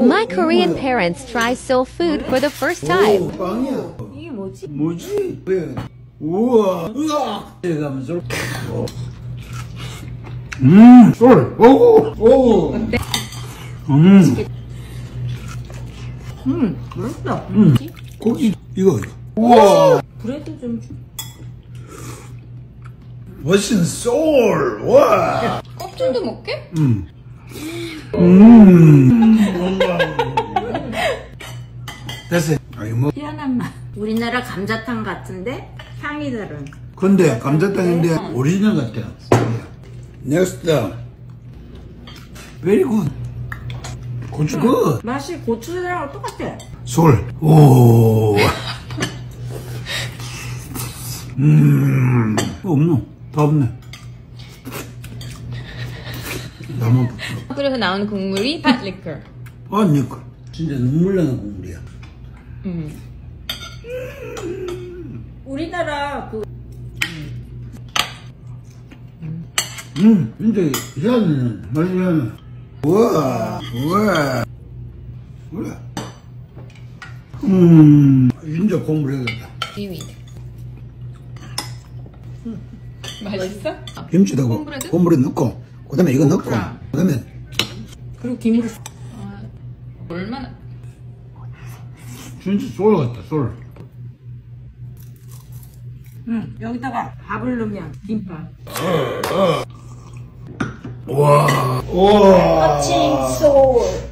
My Korean parents try soul food for the first time. 오, 빵이야. 이게 뭐지? 뭐지? 왜? 우와. 으악. 제가 쏠. 음, 쏠. 오, 오. 음. 음, 맛있다. 음. 고기 이거 이거. 우와. 브레드 좀 주. 멋진 솔. 와. 껍질도 먹게? 음. 음. 됐어. 아이 뭐. 희한한 맛. 우리나라 감자탕 같은데 향이 다른. 근데 감자탕인데 오리지널 같아. Next. Very good. 고추 good. 맛이 고추장하고 똑같아. 솔. 오. 음. 없노? 다 없네. 나만 부끄러. 그래서 나오는 국물이 팥 리커. 아니, 그 진짜 눈물 나는 국물이야. 우리나라 그 음, 진짜 희한해. 맛이 희한해. 우와, 우와. 그래. 음, 진짜 공부를 해야겠다. 비위. 맛있어? 김치도 콤브레드? 곰브레 넣고, 그 다음에 이거 넣고, 오크라. 그 다음에 그리고 김으로 얼마나? 진짜 솔 같다, 솔. 응, 여기다가 밥을 넣으면 김밥. 우와. 우와. 칭 소울.